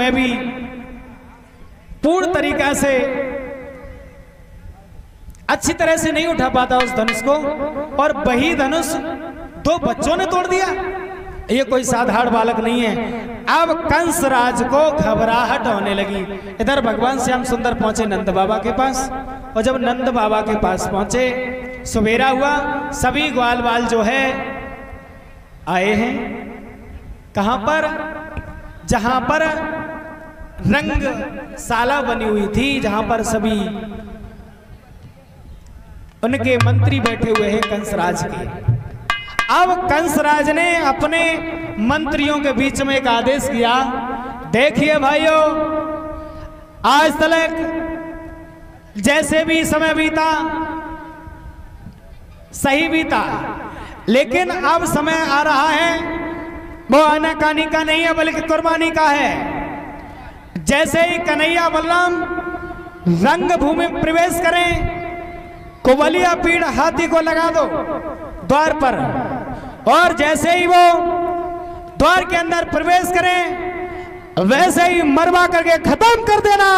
मैं भी पूर्ण तरीका से अच्छी तरह से नहीं उठा पाता उस धनुष को, और वही धनुष दो बच्चों ने तोड़ दिया। ये कोई साधारण बालक नहीं है। अब कंस राज को घबराहट होने लगी। इधर भगवान श्याम सुंदर पहुँचे नंद बाबा के पास, और जब नंद बाबा के पास पहुँचे सवेरा हुआ, सभी ग्वाल बाल जो है, आए हैं। कहाँ पर? जहाँ पर रंग साला बनी हुई थी, जहाँ पर सभी उनके मंत्री बैठे हुए हैं कंसराज के। अब कंसराज ने अपने मंत्रियों के बीच में एक आदेश किया, देखिए भाइयों, आज तक जैसे भी समय बीता, सही बीता, लेकिन अब समय आ रहा है, वो आनाकानी का नहीं है, बल्कि कुर्बानी का है। जैसे ही कन्हैया बलराम रंग भूमि में प्रवेश करें कुबलिया पीड़ हाथी को लगा दो द्वार पर। और जैसे ही वो द्वार के अंदर प्रवेश करें, वैसे ही मरवा करके खत्म कर देना।